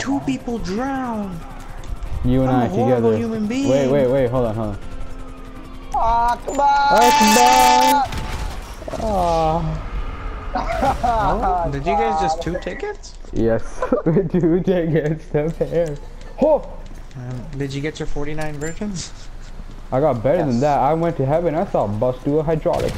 Two people drown. You and I'm I a together. human being. Wait, wait, wait. Hold on, hold on. Akbar! Oh, Oh, did you guys just two tickets? yes. two tickets. No to pair. Oh, Um, did you get your 49 virgins? I got better than that. I went to heaven. I saw a bus do a hydraulic.